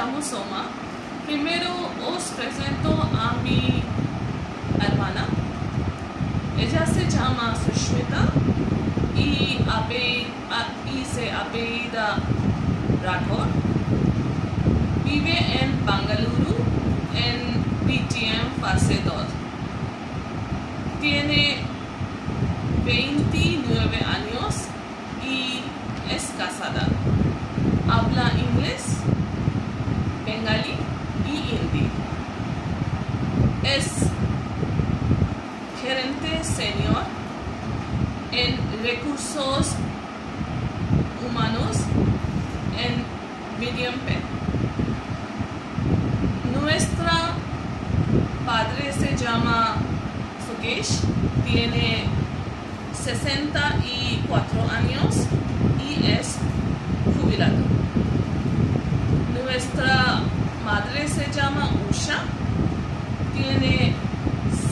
llamo Soma. Primero os presento a mi hermana. Ella se llama Sushmita y, y se apellida Rathod. Vive en Bangalore en BTM fase 2. Tiene 29 años y es casada. Habla inglés, bengalí y hindi. Es gerente senior en recursos humanos en Medium Pen. Nuestra padre se llama Sukesh, tiene 64 años y es jubilado. Nuestra madre se llama Usha, tiene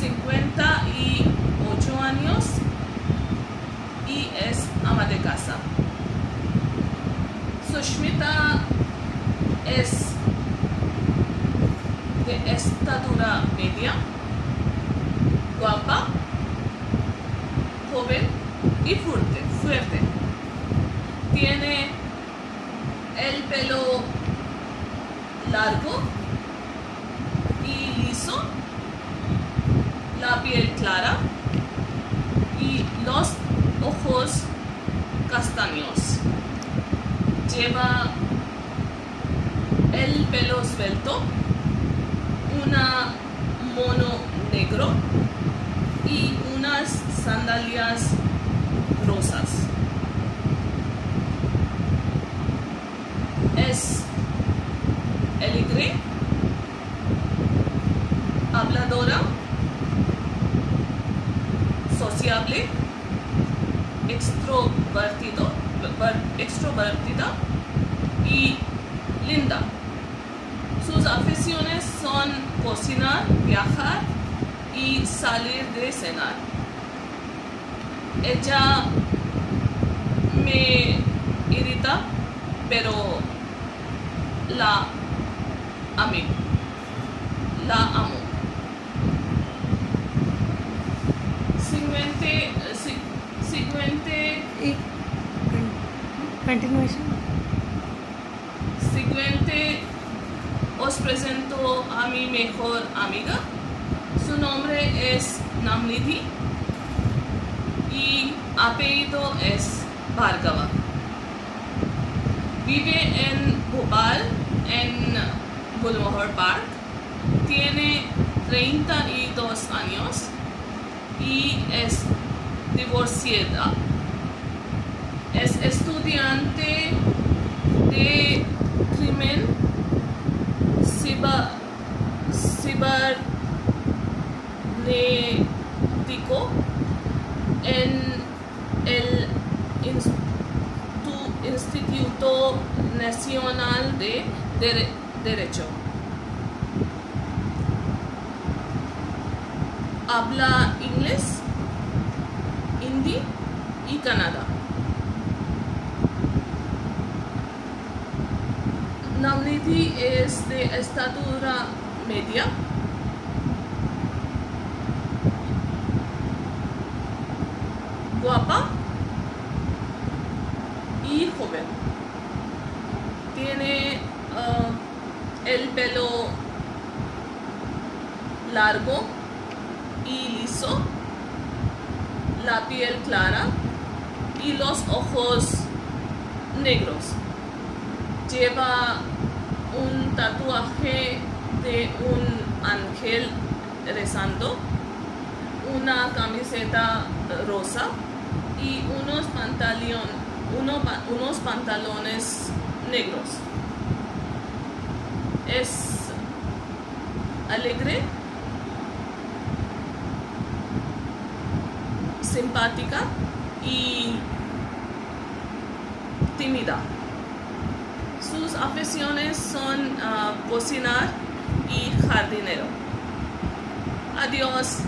58 años y es ama de casa. Sushmita es de estatura media, guapa, joven y fuerte, fuerte. Tiene el pelo largo y liso, la piel clara y los castaños. Lleva el pelo suelto, una mono negro y unas sandalias rosas. Es alegre, habladora, sociable, extrovertido, extrovertida y linda. Sus aficiones son cocinar, viajar y salir de cenar. Ella me irrita, pero la amé, la amo. Siguiente, si- siguiente, Y continuation. siguiente, os presento a mi mejor amiga. Su nombre es Namnidhi y apellido es Bhargava. Vive en Bhopal, en Gulmohar Park. Tiene 32 años y es divorciada. Es estudiante de crimen ciber, cibernético en el Instituto Nacional de Dere- Derecho. Habla inglés, hindi y Canadá. Namnidhi es de estatura media. Guapa y joven. Tiene ah, el pelo largo y liso, la piel clara y los ojos negros. Lleva un tatuaje de un ángel rezando, una camiseta rosa y unos, pantaleon- uno pa- unos pantalones negros. Es alegre, simpática y tímida. Sus aficiones son ah, cocinar y jardinero. Adiós.